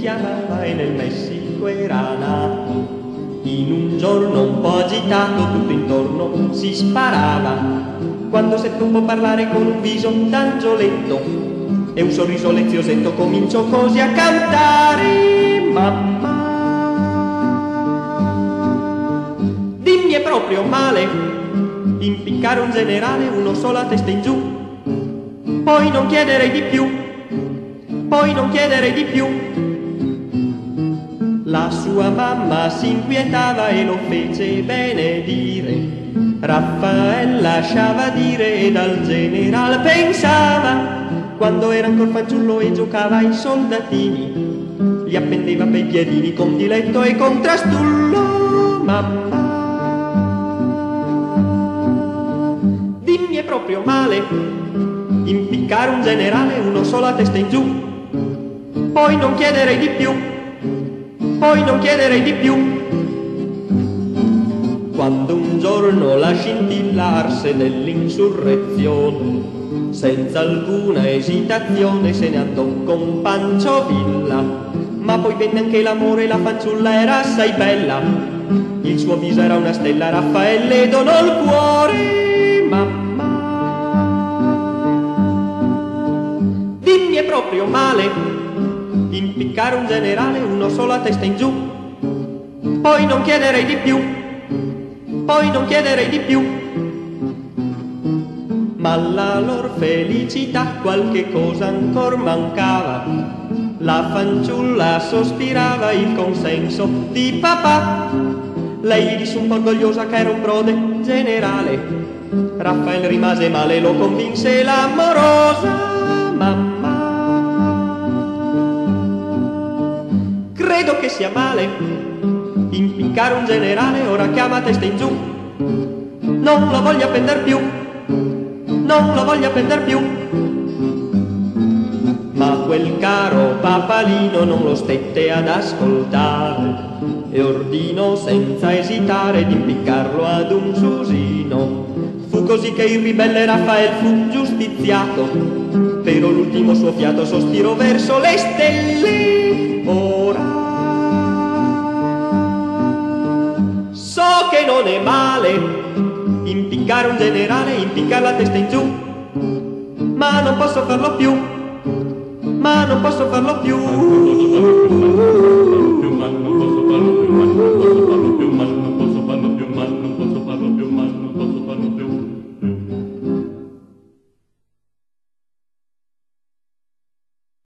chiamava e nel Messico era nato. In un giorno un po' agitato tutto intorno si sparava, quando seppe un po' parlare con un viso d'angioletto e un sorriso leziosetto cominciò così a cantare, mamma. Dimmi è proprio male impiccare un generale uno solo a testa in giù, poi non chiederei di più, poi non chiederei di più. La sua mamma si inquietava e lo fece benedire. Raffaele lasciava dire ed al generale pensava quando era ancora fanciullo e giocava ai soldatini. Li appendeva per i piedini con diletto e con trastullo, mamma. Dimmi è proprio male impiccare un generale uno solo a testa in giù. Poi non chiederei di più, poi non chiederei di più. Quando un giorno la scintilla arse dell'insurrezione senza alcuna esitazione se ne andò con Pancio Villa. Ma poi venne anche l'amore, la fanciulla era assai bella. Il suo viso era una stella, Raffaele donò il cuore, mamma. Dimmi è proprio male impiccare un generale uno solo a testa in giù. Poi non chiederei di più, poi non chiederei di più ma alla lor felicità qualche cosa ancor mancava. La fanciulla sospirava il consenso di papà. Lei disse un po' orgogliosa che era un prode generale. Raffaele rimase male, lo convinse l'amorosa che sia male impiccare un generale, ora chiama testa in giù. Non lo voglio appender più non lo voglio prendere più. Ma quel caro papalino non lo stette ad ascoltare e ordinò senza esitare di impiccarlo ad un susino. Fu così che il ribelle Raffaele fu giustiziato, però l'ultimo suo fiato sospirò verso le stelle. Ora non male impiccare un generale, impiccare la testa in giù. Ma non posso farlo più, ma non posso farlo più.